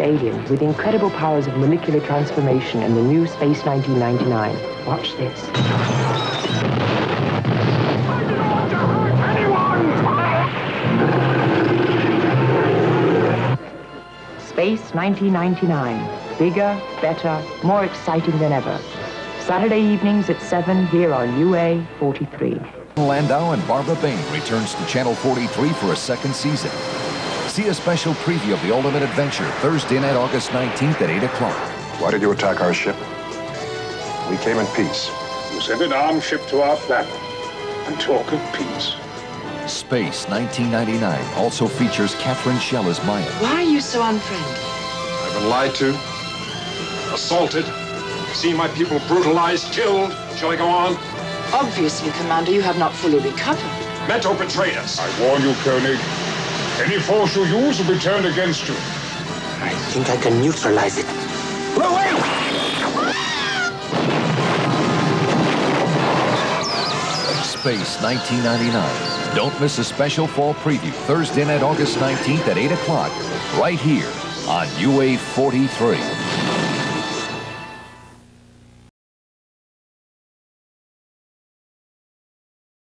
alien with incredible powers of molecular transformation in the new Space 1999. Watch this. Space 1999. Bigger, better, more exciting than ever. Saturday evenings at 7 here on UA 43. Landau and Barbara Bain returns to Channel 43 for a second season. See a special preview of The Ultimate Adventure Thursday night, August 19th at 8 o'clock. Why did you attack our ship? We came in peace. You send an armed ship to our planet and talk of peace. Space 1999 also features Catherine Schell as Maya. Why are you so unfriendly? I've been lied to, assaulted, seen my people brutalized, killed. Shall I go on? Obviously, Commander, you have not fully recovered. Mentor betrayed us. I warn you, Koenig. Any force you use will be turned against you. I think I can neutralize it. Away! Space 1999. Don't miss a special fall preview Thursday night, August 19th at 8 o'clock, right here on UA 43.